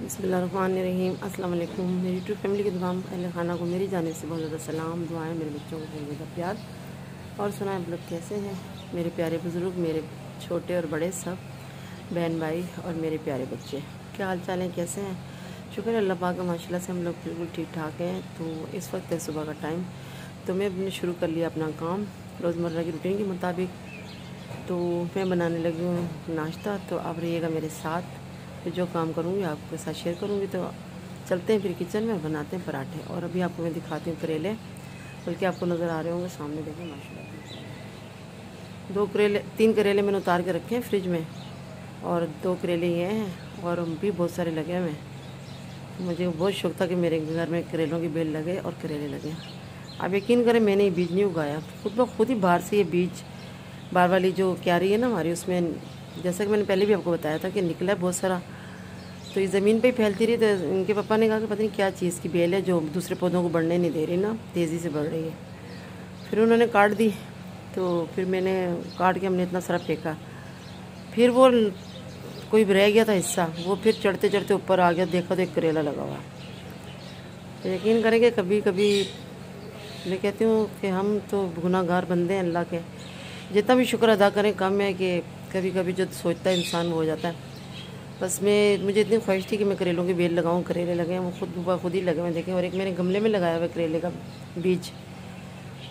बसमीम अल्लाम मेरी YouTube family के तमाम अहल खाना को मेरी जाने से बहुत ज़्यादा सलाम, दुआएँ, मेरे बच्चों को बहुत ज़्यादा प्यार। और सुना आप लोग कैसे हैं? मेरे प्यारे बुज़ुर्ग, मेरे छोटे और बड़े सब, बहन भाई और मेरे प्यारे बच्चे, क्या हाल चाल हैं? कैसे हैं? शुक्र अल्लाह पाक माशाल्लाह से हम लोग बिल्कुल ठीक ठाक हैं। तो इस वक्त है सुबह का टाइम तो मैं अपने शुरू कर लिया अपना काम, रोज़मर्रा की रूटीन के मुताबिक। तो मैं बनाने लगी हूँ नाश्ता। तो आप रहिएगा मेरे साथ। फिर जो काम करूँगी, आपके साथ शेयर करूँगी तो चलते हैं फिर किचन में, बनाते हैं पराठे। और अभी आपको मैं दिखाती हूँ करेले, बल्कि आपको नज़र आ रहे होंगे, सामने देखें माशा दो करेले, तीन करेले मैंने उतार के रखे हैं फ्रिज में, और दो करेले ये हैं, और भी बहुत सारे लगे हुए हैं। मुझे बहुत शौक था कि मेरे घर में करेलों की बेल लगे और करेले लगे। आप यकीन करें, मैंने ये बीज नहीं उगाया। खुद ब खुद ही बाहर से ये बीज बार वाली जो क्यारी है ना हमारी, उसमें जैसा कि मैंने पहले भी आपको बताया था कि निकला बहुत सारा। तो ये ज़मीन पे ही फैलती रही तो इनके पापा ने कहा कि पता नहीं क्या चीज़ की बेल है जो दूसरे पौधों को बढ़ने नहीं दे रही ना, तेज़ी से बढ़ रही है। फिर उन्होंने काट दी तो फिर मैंने काट के हमने इतना सारा फेंका। फिर वो कोई रह गया था हिस्सा, वो फिर चढ़ते चढ़ते ऊपर आ गया, देखा तो एक करेला लगा हुआ तो यकीन करेंगे कभी कभी मैं कहती हूँ कि हम तो गुनागार बंदे हैं अल्लाह के। जितना भी शुक्र अदा करें, कम है कि कभी कभी जो सोचता है इंसान वो हो जाता है। बस मैं, मुझे इतनी ख्वाहिश थी कि मैं करेलों की बेल लगाऊँ, करेले लगे वो खुद खुद ही लगे हुए देखें, और एक मैंने गमले में लगाया हुआ करेले का बीज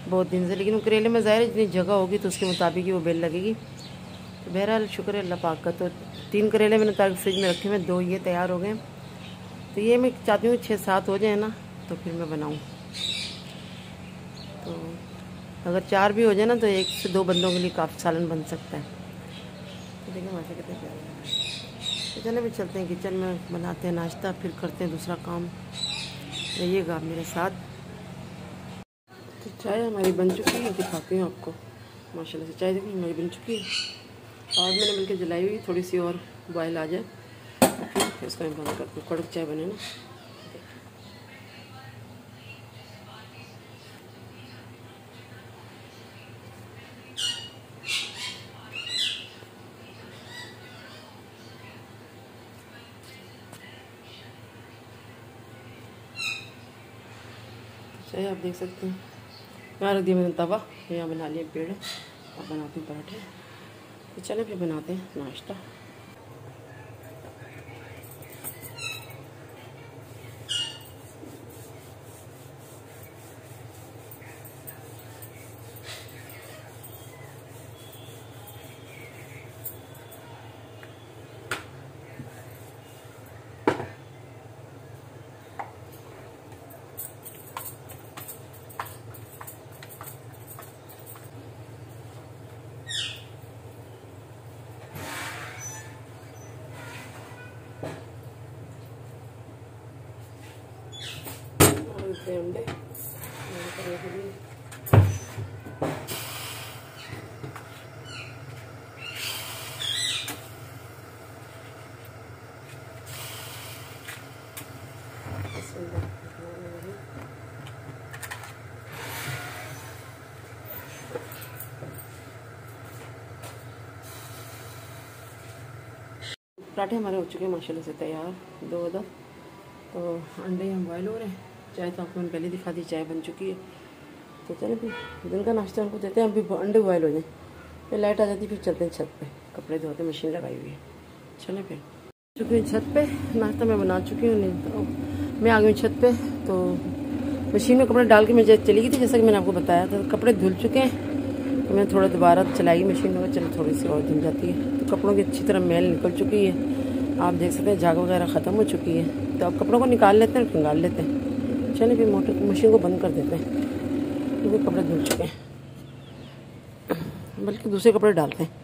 बहुत दिन से, लेकिन वो करेले में ज़ाहिर जितनी जगह होगी तो उसके मुताबिक ही वो बेल लगेगी। तो बहरहाल, शुक्र है, अल्लाह पाक का। तो तीन करेले मैंने ताकि फ्रिज में रखे हुए, दो ये तैयार हो गए। तो ये मैं चाहती हूँ छः सात हो जाए ना तो फिर मैं बनाऊँ। तो अगर चार भी हो जाए ना तो एक से दो बंदों के लिए काफ़ी सालन बन सकता है। देखिए वहाँ से कितने प्यारे तो चले भी चलते हैं किचन में, बनाते हैं नाश्ता, फिर करते हैं दूसरा काम। रहिएगा आप मेरे साथ। तो चाय हमारी बन चुकी है, दिखाती हूँ आपको। माशाल्लाह से चाय देखिए, हमारी बन चुकी है। और मैंने मिलकर जलाई हुई थोड़ी सी और बॉयल आ जाए। इसको मैं बंद करती हूँ। कड़क चाय बने ना। चाहे आप देख सकते हैं। यहाँ रख दिया मैंने तवा यहाँ बना लिया पेड़, और बनाते हैं पराठे। तो चले फिर बनाते हैं नाश्ता। पराठे हमारे हो चुके हैं, माशाल्लाह से तैयार। दो दो तो अंडे हम बॉयल हो रहे हैं। चाय तो आपको मैंने पहले दिखा दी चाय बन चुकी है। तो चले फिर, दिन का नाश्ता उनको देते हैं, अभी अंडे बॉयल हो जाए। फिर लाइट आ जाती फिर चलते हैं छत पे। कपड़े धोते मशीन लगाई हुई है। चले फिर। चुकी हूँ छत पे, नाश्ता मैं बना चुकी हूँ तो मैं आ गई छत पे तो मशीन में कपड़े डाल के मैं चली गई थी, जैसा कि मैंने आपको बताया था कपड़े धुल चुके हैं। तो मैं थोड़ा दोबारा चलाई मशीन में चलो थोड़ी सी और धुल जाती है। तो कपड़ों की अच्छी तरह मैल निकल चुकी है। आप देख सकते हैं, झाग वगैरह ख़त्म हो चुकी है। तो अब कपड़ों को निकाल लेते हैं निकाल लेते हैं। चलिए फिर मोटर मशीन को बंद कर देते हैं। क्योंकि कपड़े धुल चुके हैं। बल्कि दूसरे कपड़े डालते हैं।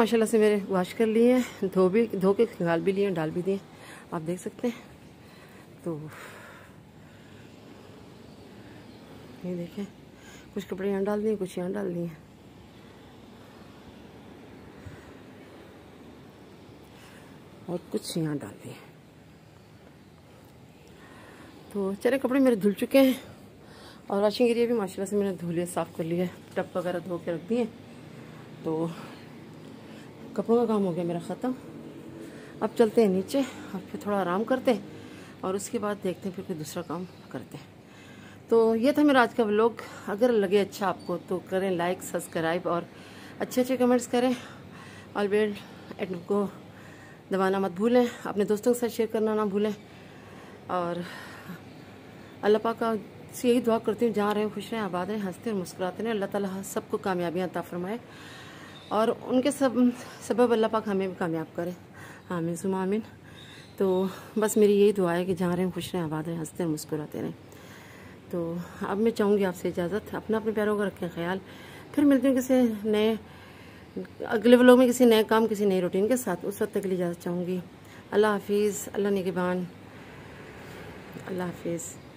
माशाल्लाह से मेरे वॉश कर लिए हैं, धो भी, धो के खंगाल भी लिए हैं डाल भी दिए। आप देख सकते हैं। तो ये देखें, कुछ कपड़े यहाँ डाल दिए, कुछ यहाँ डाल दिए। और कुछ यहाँ डाल दिए। तो चले, कपड़े मेरे धुल चुके हैं। और वॉशिंग एरिया भी माशाल्लाह से मैंने धो लिया साफ़ कर लिया टप वगैरह धो के रख दिए। तो कपड़ों का काम हो गया, मेरा ख़त्म। अब चलते हैं नीचे अब फिर थोड़ा आराम करते हैं और उसके बाद देखते हैं फिर कोई दूसरा काम करते हैं। तो ये था मेरा आज का व्लॉग अगर लगे अच्छा आपको तो करें लाइक सब्सक्राइब और अच्छे अच्छे कमेंट्स करें। और बेल एड को दबाना मत भूलें। अपने दोस्तों के साथ शेयर करना ना भूलें। और अल्लाह पाक का से यही दुआ करती हूँ, जहाँ रहें, खुश रहें, आबाद रहें, हँसते और मुस्कुराते रहें। अल्लाह ताला सबको कामयाबियाँ अता फरमाए। और उनके सब सबब अल्लाह पाक हमें भी कामयाब करे। आमीन सुम आमीन। तो बस मेरी यही दुआ है कि जहाँ रहें, खुश रहें, आबाद रहें, हँसते हैं मुस्कुराते रहें। तो अब मैं चाहूँगी आपसे इजाज़त, अपना अपने पैरों का रखें ख्याल। फिर मिलती हूँ किसी नए, अगले व्लॉग में किसी नए काम, किसी नई रूटीन के साथ। उस वक्त तक के लिए इजाज़त चाहूँगी। अल्लाह हाफिज़, अल्लाह निगबान अल्लाह हाफिज़।